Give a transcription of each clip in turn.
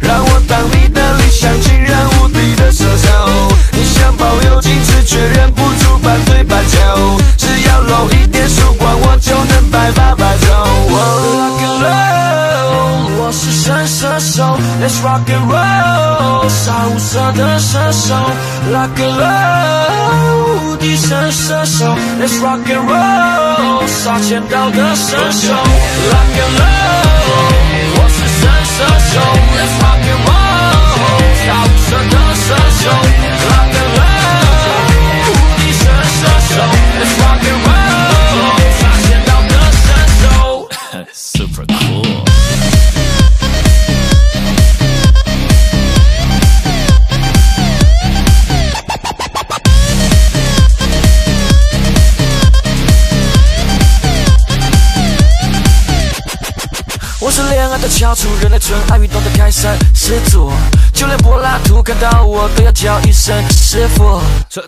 让我当你的理想情人，无敌的射手。你想保有矜持，却忍不住拌嘴拌脚。只要露一点曙光，我就能百发百中。我 rock and roll，我是神射手。Let's rock and roll，杀无赦的射手。Rock and roll，无敌神射手。Let's rock and roll，杀千刀的射手。Rock and roll。我是恋爱的翘楚，人类纯爱运动的开山始祖，就连柏拉图看到我都要叫一声师傅。双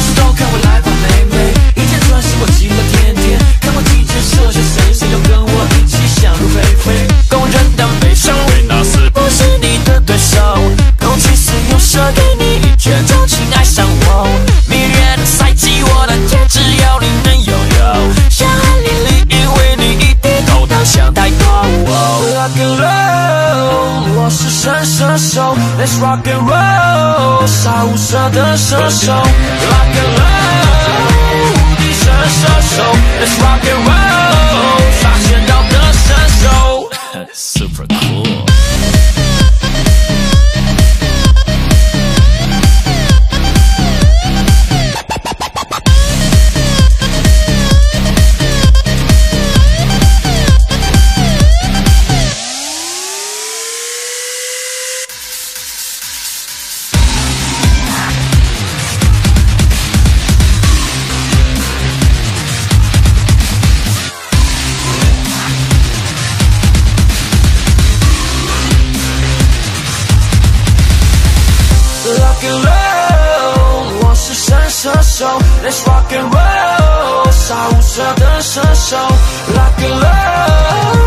手都看我来吧，妹妹，一见专心我极乐天天，看我几箭射下情爱上我，迷人的帅气，我的天只有你能拥有，伤痕淋漓，因为你一低头想太多。Rock and roll，我是神射手，Let's rock and roll，杀无赦的射手，Rock and roll，无敌神射手，Let's rock and roll，手，Let's rock and roll，杀无赦的射手，Rock and roll，